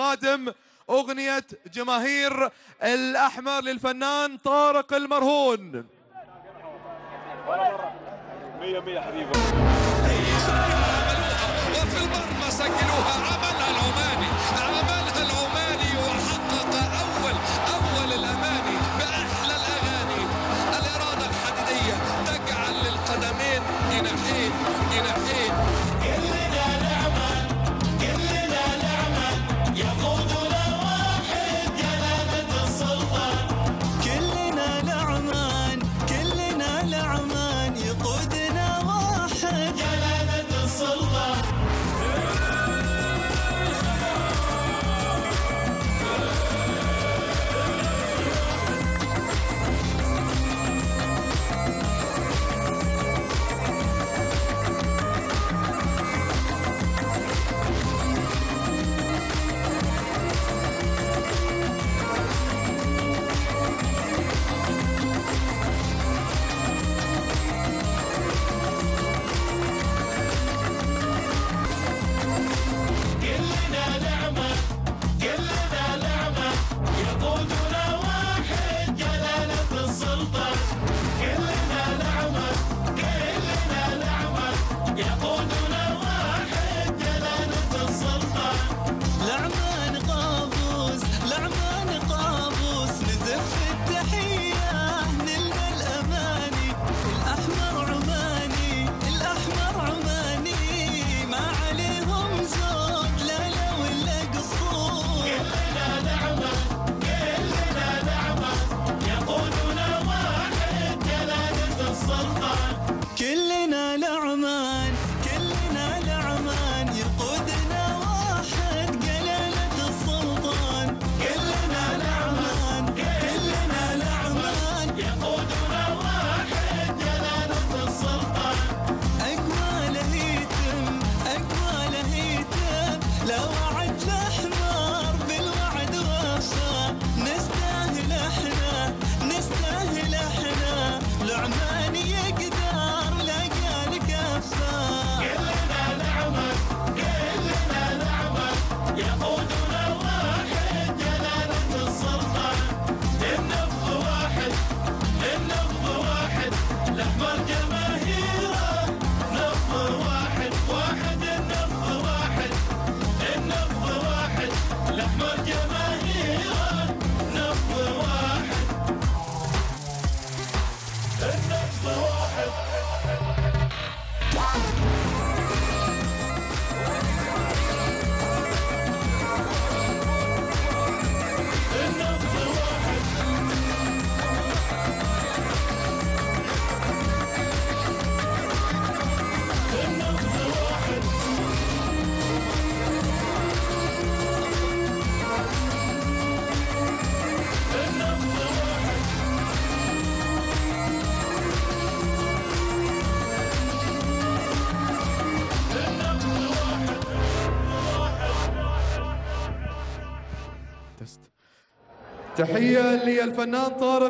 قادم أغنية جماهير الأحمر للفنان طارق المرهون. مية مية حبيبي وفي المرمى سجلوها عملها العماني عملها العماني وحقق أول أول الأماني بأحلى الأغاني الإرادة الحديدية تجعل للقدمين جناحين جناحين celular. I'm not تحية للفنان طارق